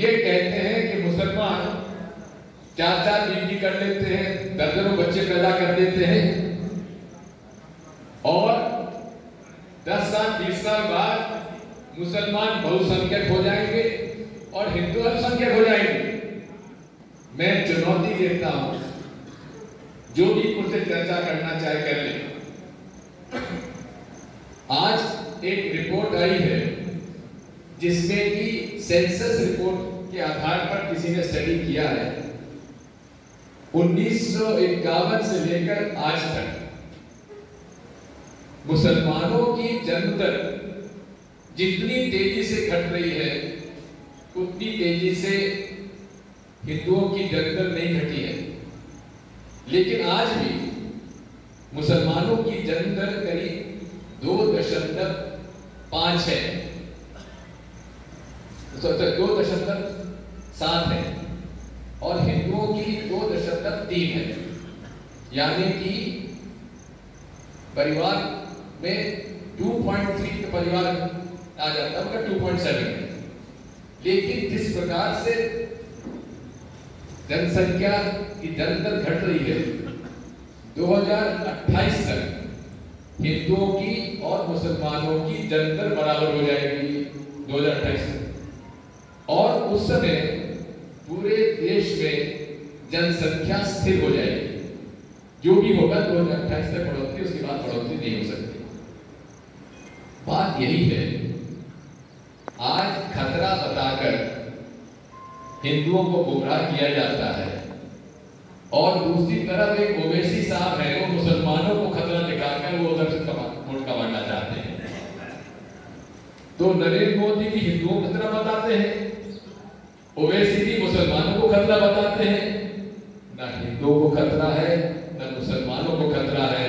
ये कहते हैं कि मुसलमान चार चार बीवी कर लेते हैं, दर्जनों बच्चे पैदा कर देते हैं। और दस साल, बीस साल बाद मुसलमान बहुसंख्यक हो जाएँगे और हिंदू अल्पसंख्यक हो जाएँगे। मैं चुनौती देता हूँ, जो भी मुझसे चर्चा करना चाहे कर ले। आज एक रिपोर्ट आई है जिसमें कि सेंसस रिपोर्ट के आधार पर किसी ने स्टडी किया है, उन्नीस सौ इक्यावन से लेकर आज तक, मुसलमानों की जन्म दर जितनी तेज़ी से घट रही है, उतनी तेज़ी से हिंदुओं की जन्म दर नहीं घटी है। लेकिन आज भी मुसलमानों की जन्म दर करीब दो दशमलव पाँच है। दो दशमलव सात है और हिंदुओं की दो दशमलव तीन है। यानी कि परिवार में 2.3 परिवार आ जाता है उनका 2.7 है लेकिन जिस प्रकार से जनसंख्या की जन दर घट रही है 2028 तक हिंदुओं की और मुसलमानों की दर बराबर हो जाएगी 2028 तक। उस समय पूरे देश में जनसंख्या स्थिर हो जाएगी। जो भी होगा दो हज़ार अट्ठाईस तक बढ़ोतरी, उसके बाद बढ़ोतरी नहीं हो सकती। बात यही है, आज खतरा बताकर हिंदुओं को गुमराह किया जाता है और दूसरी तरफ़ एक ओवैसी साहब है, वो मुसलमानों को खतरा निकालकर वो उधर वोट कमाना चाहते हैं। तो नरेंद्र मोदी को खतरा बताते हैं। ना हिंदुओं को खतरा है ना मुसलमानों को खतरा है।